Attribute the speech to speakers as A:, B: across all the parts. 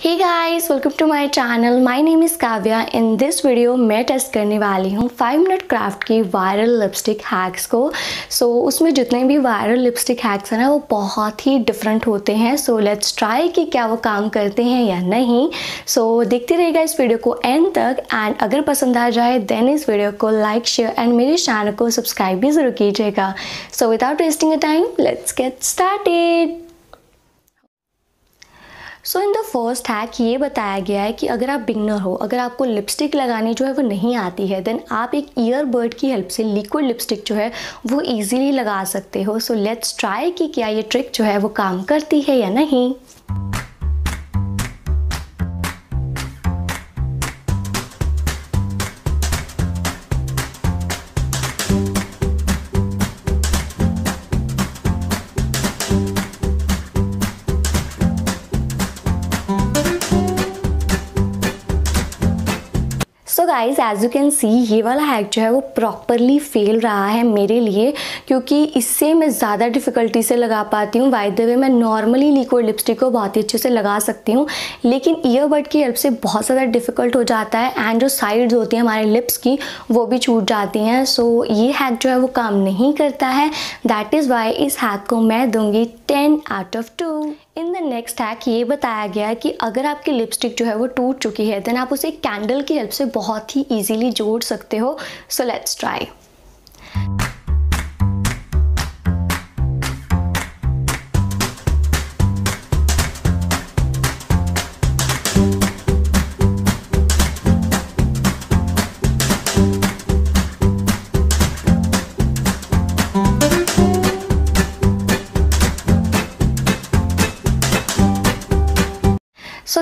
A: Hey guys welcome to my channel my name is Kavya in this video मैं test करने वाली हूँ five minute craft की viral lipstick hacks को। So so, उसमें जितने भी वायरल लिपस्टिक हैक्स हैं ना वो बहुत ही डिफरेंट होते हैं। सो लेट्स ट्राई कि क्या वो काम करते हैं या नहीं। सो so, देखते रहेगा इस वीडियो को एंड तक। एंड अगर पसंद आ जाए देन इस वीडियो को लाइक शेयर एंड मेरे चैनल को सब्सक्राइब भी ज़रूर कीजिएगा। So without wasting a time let's get started so in the first hack ये बताया गया है कि अगर आप बिगनर हो, अगर आपको लिपस्टिक लगानी जो है वो नहीं आती है देन आप एक ईयरबर्ड की हेल्प से लिक्विड लिपस्टिक जो है वो ईजिली लगा सकते हो। सो लेट्स ट्राई कि क्या ये ट्रिक जो है वो काम करती है या नहीं। So guys as you can see ये वाला हैक जो है वो प्रॉपरली फेल रहा है मेरे लिए क्योंकि इससे मैं ज़्यादा डिफ़िकल्टी से लगा पाती हूँ। वाई द वे मैं नॉर्मली लिक्विड लिपस्टिक को बहुत ही अच्छे से लगा सकती हूँ लेकिन ईयरबड की हेल्प से बहुत ज़्यादा डिफ़िकल्ट हो जाता है एंड जो साइड्स होती हैं हमारे लिप्स की वो भी छूट जाती हैं। सो so, ये हैक जो है वो काम नहीं करता है। दैट इज़ वाई इस हैक को मैं दूँगी ten out of two in the next hack ये बताया गया है कि अगर आपकी लिपस्टिक जो है वो टूट चुकी है देन आप उसे कैंडल की हेल्प से बहुत ही ईजिली जोड़ सकते हो। So let's try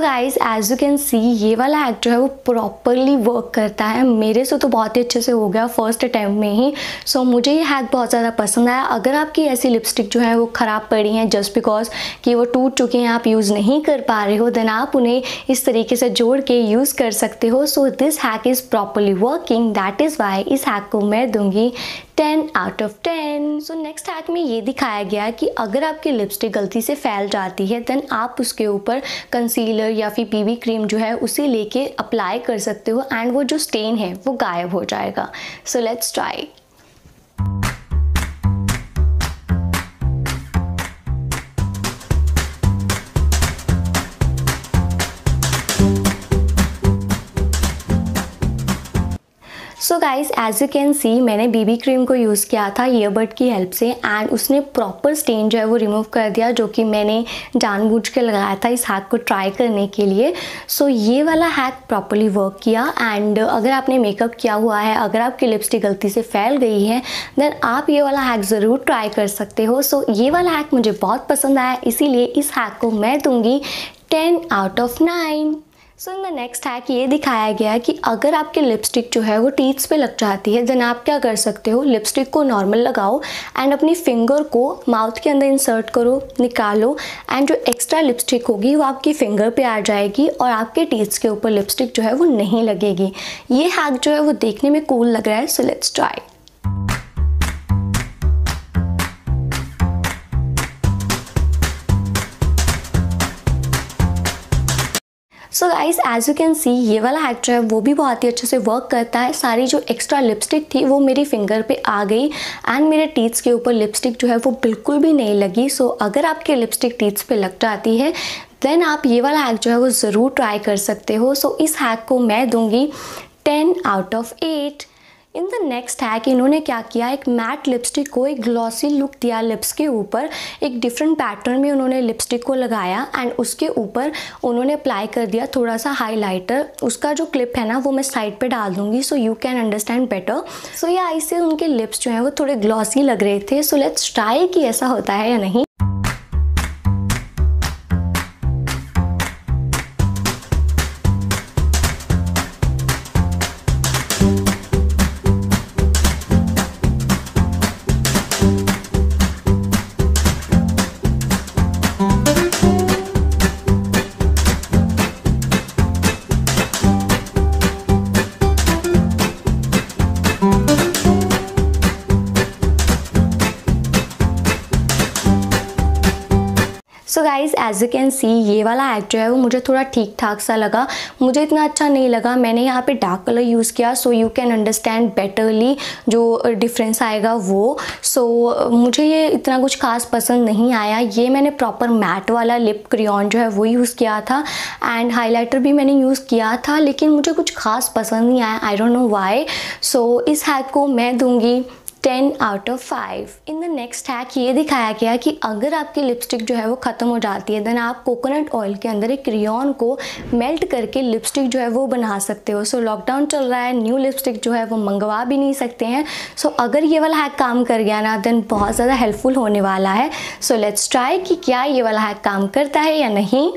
A: so guys as you can see ये वाला हैक जो है वो प्रॉपरली वर्क करता है। मेरे से तो बहुत ही अच्छे से हो गया फ़र्स्ट अटैम्प्ट में ही। सो so, मुझे ये हैक बहुत ज़्यादा पसंद आया। अगर आपकी ऐसी लिपस्टिक जो है वो ख़राब पड़ी हैं जस्ट बिकॉज़ कि वो टूट चुकी हैं आप यूज़ नहीं कर पा रहे हो देन आप उन्हें इस तरीके से जोड़ के यूज़ कर सकते हो। So this hack is properly working that is why इस हैक को मैं दूँगी ten out of ten so next hack में ये दिखाया गया कि अगर आपकी लिपस्टिक गलती से फैल जाती है देन आप उसके ऊपर कंसीलर या फिर पीवी क्रीम जो है उसे लेके अप्लाई कर सकते हो एंड वो जो स्टेन है, वो गायब हो जाएगा। So let's try so guys as you can see मैंने बीबी क्रीम को यूज़ किया था ईयरबड की हेल्प से एंड उसने प्रॉपर स्टेन जो है वो रिमूव कर दिया जो कि मैंने जानबूझ के लगाया था इस हैक को ट्राई करने के लिए। सो so, ये वाला हैक प्रॉपरली वर्क किया एंड अगर आपने मेकअप किया हुआ है अगर आपकी लिपस्टिक गलती से फैल गई है देन आप ये वाला हैक ज़रूर ट्राई कर सकते हो। सो so, ये वाला हैक मुझे बहुत पसंद आया इसीलिए इस हैक को मैं दूँगी ten out of nine so in the next hack ये दिखाया गया है कि अगर आपकी लिपस्टिक जो है वो टीथ्स पे लग जाती है देन आप क्या कर सकते हो? लिपस्टिक को नॉर्मल लगाओ एंड अपनी फिंगर को माउथ के अंदर इंसर्ट करो, निकालो एंड जो एक्स्ट्रा लिपस्टिक होगी वो आपकी फिंगर पे आ जाएगी और आपके टीथ्स के ऊपर लिपस्टिक जो है वो नहीं लगेगी। ये हैक जो है वो देखने में कूल लग रहा है so let's try so guys as you can see ये वाला हैक जो है वो भी बहुत ही अच्छे से वर्क करता है। सारी जो एक्स्ट्रा लिपस्टिक थी वो मेरी फिंगर पे आ गई एंड मेरे टीथ्स के ऊपर लिपस्टिक जो है वो बिल्कुल भी नहीं लगी। सो so, अगर आपके लिपस्टिक टीथ्स पे लग जाती है देन आप ये वाला हैक जो है वो ज़रूर ट्राई कर सकते हो। सो so, इस हैक को मैं दूँगी ten out of eight in the next hack इन्होंने क्या किया? एक मैट लिपस्टिक को, एक ग्लॉसी लुक दिया लिप्स के ऊपर। एक डिफरेंट पैटर्न में उन्होंने लिपस्टिक को लगाया एंड उसके ऊपर उन्होंने अप्लाई कर दिया थोड़ा सा हाइलाइटर उसका जो क्लिप है ना, वो मैं साइड पे डाल दूँगी so you can understand better so ये आई से उनके लिप्स जो हैं, वो थोड़े ग्लॉसी लग रहे थे। सो लेट्स ट्राई कि ऐसा होता है या नहीं। Guys as you can see ये वाला हैक जो है वो मुझे थोड़ा ठीक ठाक सा लगा। मुझे इतना अच्छा नहीं लगा। मैंने यहाँ पे डार्क कलर यूज़ किया so you can understand betterly जो डिफरेंस आएगा वो। सो so, मुझे ये इतना कुछ खास पसंद नहीं आया। ये मैंने प्रॉपर मैट वाला लिप क्रियॉन जो है वो यूज़ किया था। एंड हाईलाइटर भी मैंने यूज़ किया था लेकिन मुझे कुछ खास पसंद नहीं आया। I don't know why so इस हैक को मैं दूँगी। Ten out of five in the next hack ये दिखाया गया कि अगर आपकी लिपस्टिक जो है वो ख़त्म हो जाती है देन आप कोकोनट ऑयल के अंदर एक क्रियॉन को मेल्ट करके लिपस्टिक जो है वो बना सकते हो। सो so, लॉकडाउन चल रहा है न्यू लिपस्टिक जो है वो मंगवा भी नहीं सकते हैं। सो so, अगर ये वाला हैक काम कर गया ना देन बहुत ज़्यादा हेल्पफुल होने वाला है। सो लेट्स ट्राई कि क्या ये वाला हैक काम करता है या नहीं।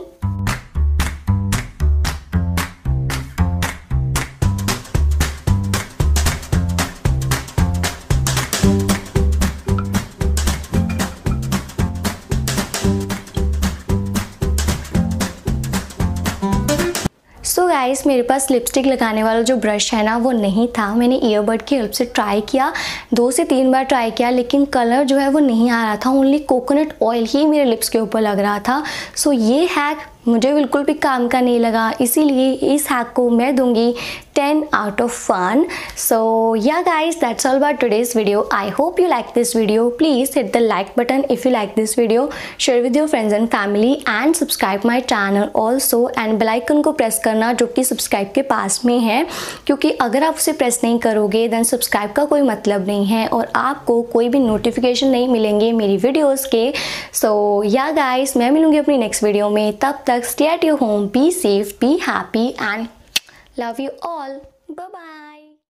A: सो so गाइस मेरे पास लिपस्टिक लगाने वाला जो ब्रश है ना, वो नहीं था। मैंने ईयरबड की हेल्प से ट्राई किया। दो से तीन बार ट्राई किया, लेकिन कलर जो है वो नहीं आ रहा था। ओनली कोकोनट ऑयल ही मेरे लिप्स के ऊपर लग रहा था। सो so ये हैक मुझे बिल्कुल भी काम का नहीं लगा, इसीलिए इस हैक को मैं दूँगी ten out of 1 so yeah guys that's all for today's video I hope you like this video please hit the like button if you like this video share with your friends and family and subscribe my channel also and bell icon को press करना जो कि subscribe के पास में है, क्योंकि अगर आप उसे प्रेस नहीं करोगे देन सब्सक्राइब का कोई मतलब नहीं है और आपको कोई भी नोटिफिकेशन नहीं मिलेंगे मेरी वीडियोज़ के. सो या गाइज़ मैं मिलूँगी अपनी नेक्स्ट वीडियो में. तब तक stay at your home. Be safe. Be happy. And love you all. Bye bye